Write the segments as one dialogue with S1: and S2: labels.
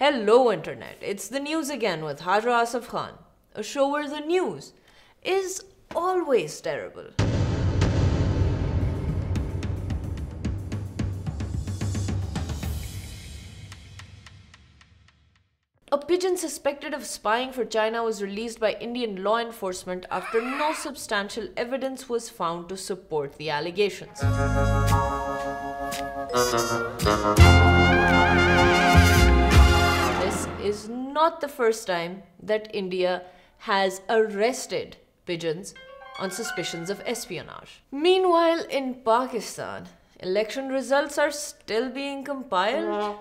S1: Hello, Internet. It's the news again with Hajira Asaf Khan, a show where the news is always terrible. A pigeon suspected of spying for China was released by Indian law enforcement after no substantial evidence was found to support the allegations. Not the first time that India has arrested pigeons on suspicions of espionage. Meanwhile, in Pakistan, Election results are still being compiled.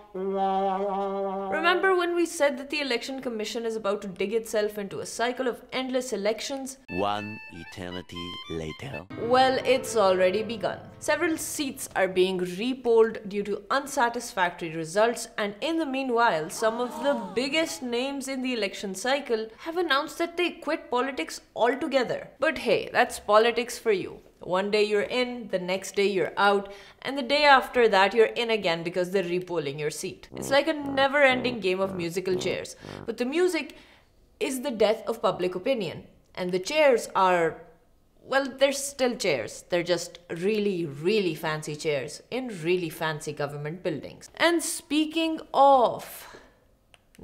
S1: Remember when we said that the Election Commission is about to dig itself into a cycle of endless elections?
S2: One eternity later.
S1: Well, it's already begun. Several seats are being repolled due to unsatisfactory results, and in the meanwhile, some of the biggest names in the election cycle have announced that they quit politics altogether. But hey, that's politics for you. One day you're in, the next day you're out, and the day after that you're in again because they're repolling your seat. It's like a never ending game of musical chairs. But the music is the death of public opinion, and the chairs are. Well, they're still chairs. They're just really, really fancy chairs in really fancy government buildings. And speaking of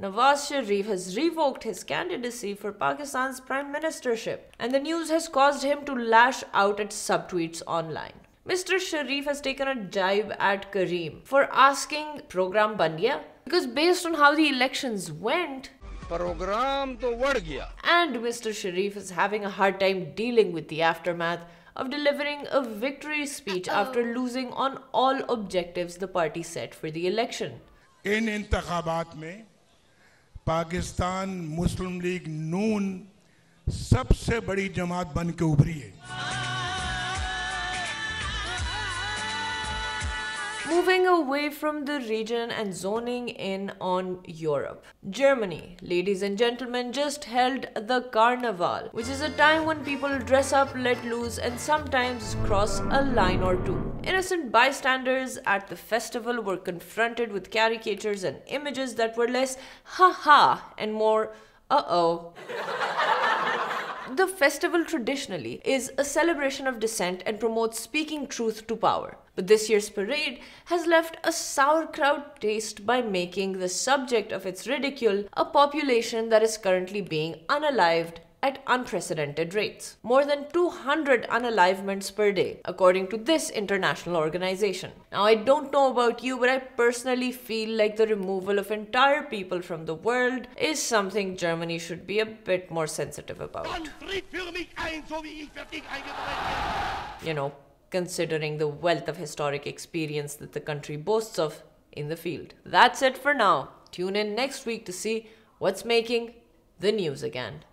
S1: Nawaz Sharif has revoked his candidacy for Pakistan's prime ministership, and the news has caused him to lash out at subtweets online. Mr. Sharif has taken a jibe at Kareem for asking Program Bandia because based on how the elections went,
S3: program to gaya.
S1: and Mr. Sharif is having a hard time dealing with the aftermath of delivering a victory speech Uh-oh. after losing on all objectives the party set for the election.
S4: In intakhabat mein Pakistan Muslim League Noon सबसे बड़ी जमात बन के उभरी है।
S1: Moving away from the region and zoning in on Europe. Germany, ladies and gentlemen, just held the Carnival, which is a time when people dress up, let loose, and sometimes cross a line or two. Innocent bystanders at the festival were confronted with caricatures and images that were less ha ha and more uh oh. The festival traditionally is a celebration of dissent and promotes speaking truth to power. But this year's parade has left a sauerkraut taste by making the subject of its ridicule a population that is currently being unalived at unprecedented rates. More than 200 unalivements per day, according to this international organization. Now, I don't know about you, but I personally feel like the removal of entire people from the world is something Germany should be a bit more sensitive about. You know, considering the wealth of historic experience that the country boasts of in the field. That's it for now. Tune in next week to see what's making the news again.